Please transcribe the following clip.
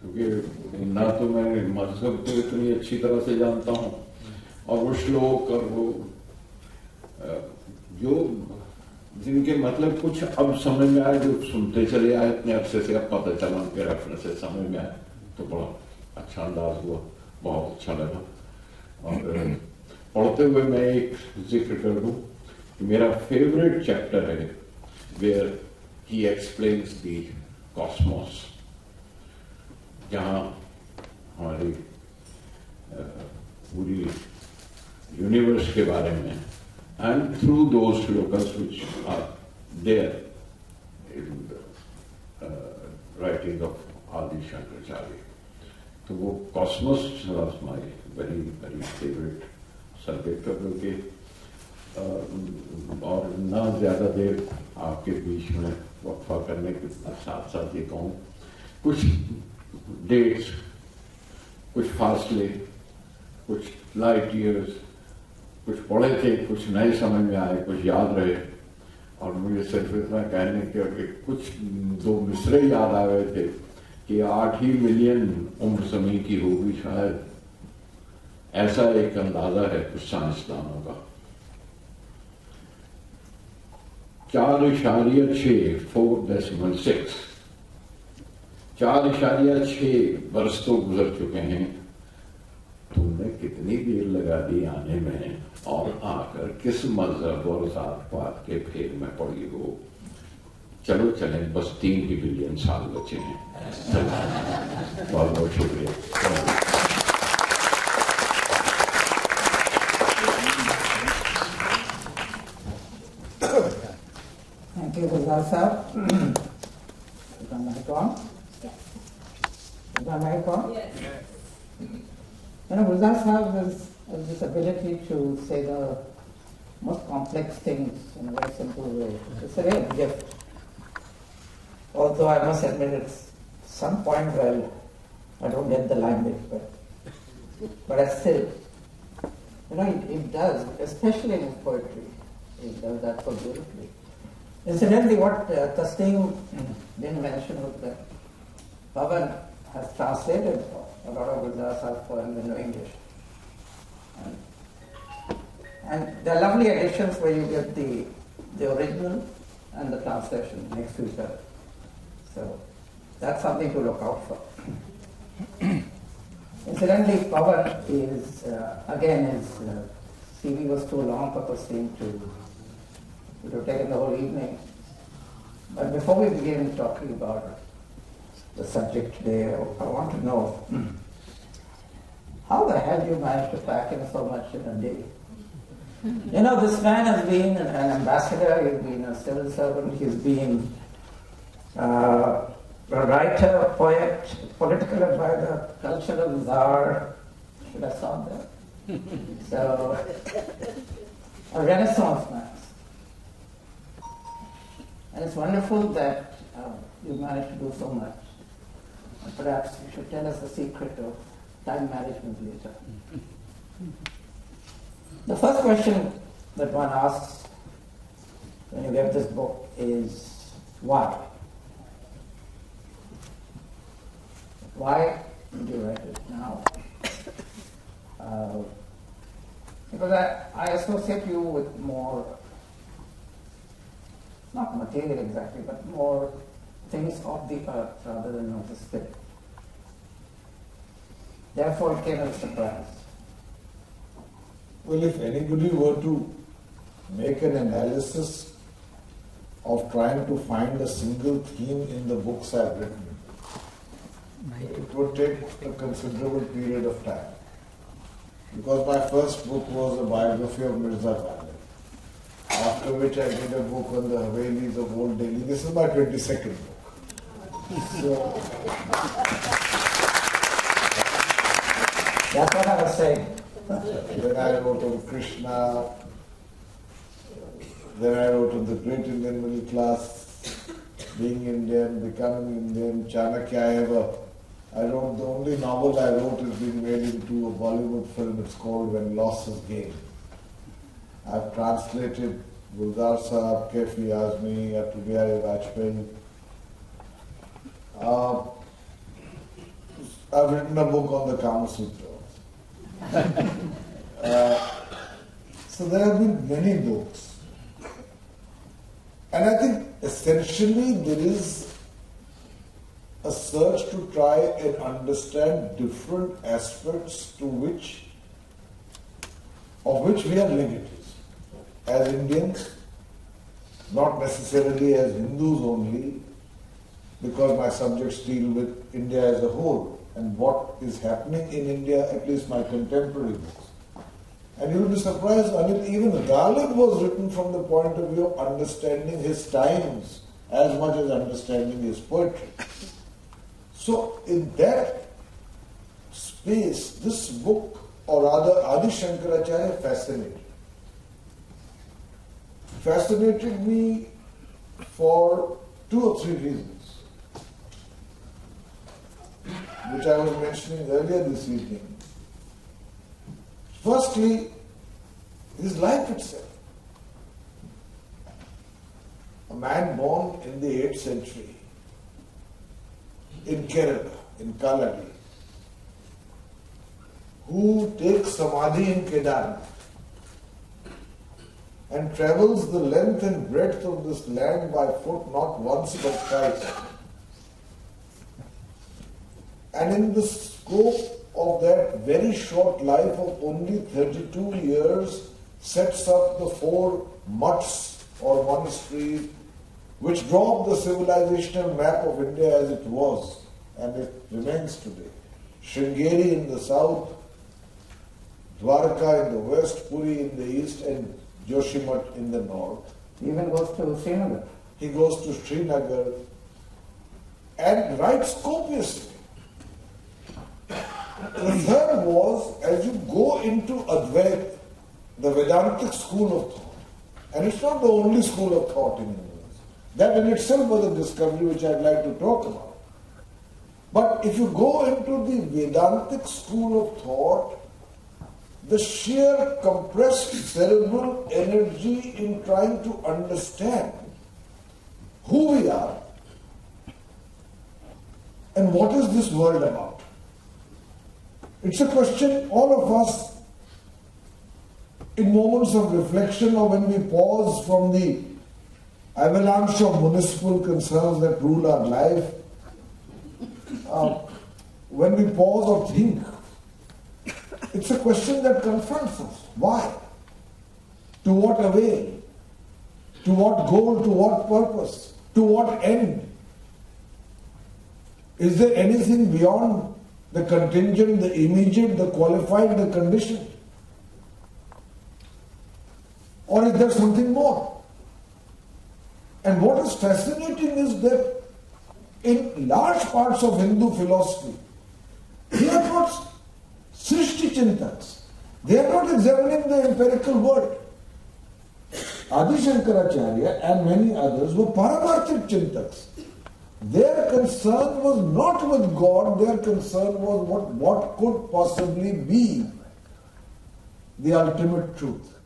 क्योंकि ना तो मैं मज़हब को इतनी अच्छी तरह से जानता हूँ, और वो श्लोक और वो जो जिनके मतलब कुछ अब समझ में आए, जो सुनते चले आए इतने अरसे से अब पता चला उनके रेफरेंसेस समझ में आए तो बड़ा अच्छा अंदाज हुआ, बहुत अच्छा लगा। और पढ़ते हुए मैं एक ज़िक्र कर दूँ मेरा फेवरेट चैप्टर है where he explains the cosmos जहाँ हमारी पूरी यूनिवर्स के बारे में and through those shlokas which are there in writing of Adi Shankaracharya तो वो cosmos my very very favourite subject क्योंकि और ना ज़्यादा देर आपके बीच में वक्फा करने के साथ साथ ये कहूँ, कुछ डेट्स कुछ फासले कुछ लाइट ईयर्स कुछ पढ़े थे कुछ नए समय में आए कुछ याद रहे और मुझे सिर्फ़ इतना कहने के कुछ दो मिसरे याद आ गए थे कि आठ ही मिलियन उम्र समय की होगी शायद। ऐसा एक अंदाज़ा है कुछ साइंसदानों का। चार इशारिया छ फोर डेसिमल सिक्स चार इशारिया छ बरस तो गुजर चुके हैं। तुमने कितनी देर लगा दी आने में? और आकर किस मज़हब और जात पात के फेर में पड़ी हो? चलो चले, बस तीन ही बिलियन साल बचे हैं। बहुत बहुत शुक्रिया। Sahab. Is the mic? Is the mic? Yes. You know, Gulzar Sahab has, has this ability to say the most complex things in a very simple way. It's a real gift. Although I must admit it's some point well, I don't get the language, but but I still, you know, it, it does, especially in poetry, it does that so beautifully. Incidentally, what uh, Tasneem didn't mention was that Pawan has translated a lot of Gulzar Sahab's poems into English. And, and there are lovely editions where you get the, the original and the translation next to each other. So that's something to look out for. Incidentally, Pawan is, uh, again, his uh, CV was too long for Tasneem to it would have taken the whole evening. But before we begin talking about the subject today, I want to know how the hell you managed to pack in so much in a day? You know, this man has been an ambassador, he's been a civil servant, he's been uh, a writer, poet, political advisor, cultural czar. Should I stop there? so, a renaissance man. And it's wonderful that uh, you managed to do so much. Perhaps you should tell us the secret of time management later. The first question that one asks when you get this book is why? Why did you write it now? Uh, because I, I associate you with more not material exactly, but more things of the earth rather than of the spirit. Therefore, it came as a surprise. Well, if anybody were to make an analysis of trying to find a single theme in the books I've written, it would take a considerable period of time. Because my first book was a biography of Mirza Ghalib after which I did a book on the Havelis of Old Delhi. This is my 22nd book. That's what I was saying. then I wrote on Krishna, then I wrote on the great Indian middle class, being Indian, becoming Indian, Chanakya. A, I wrote, the only novel I wrote is being made into a Bollywood film. It's called When Loss is Gain. I've translated Gulzar Saab, Kaifi Azmi, Atal Bihari Vajpayee. Uh, I've written a book on the Kama Sutra. uh, so there have been many books. And I think essentially there is a search to try and understand different aspects to which of which we are legatees. As Indians, not necessarily as Hindus only, because my subjects deal with India as a whole and what is happening in India, at least my contemporary books. And you will be surprised, even Ghalib was written from the point of view of understanding his times as much as understanding his poetry. So, in that space, this book, or rather Adi Shankaracharya, fascinated. Fascinated me for two or three reasons. Which I was mentioning earlier this evening. Firstly, his life itself. A man born in the 8th century in Kerala, in Kaladi, who takes samadhi in Kedarnath and travels the length and breadth of this land by foot not once but twice and in the scope of that very short life of only 32 years, sets up the four mutts or monasteries which draw up the civilizational map of India as it was and it remains today. Sringeri in the south, Dwarka in the west, Puri in the east, and Joshimath in the north. He even goes to Srinagar. He goes to Srinagar and writes copiously. The third was as you go into Advaita, the Vedantic school of thought, and it's not the only school of thought in the India. That in itself was a discovery which I'd like to talk about. But if you go into the Vedantic school of thought, the sheer compressed cerebral energy in trying to understand who we are and what is this world about. It's a question all of us, in moments of reflection or when we pause from the avalanche of municipal concerns that rule our life, uh, when we pause or think, it's a question that confronts us. Why? To what avail? To what goal? To what purpose? To what end? Is there anything beyond the contingent, the immediate, the qualified, the conditioned? Or is there something more? And what is fascinating is that in large parts of Hindu philosophy, they are not Srishti Chintaks. They are not examining the empirical world. Adi Shankaracharya and many others were Paramarthik Chintaks. Their concern was not with God, their concern was what, what could possibly be the ultimate truth.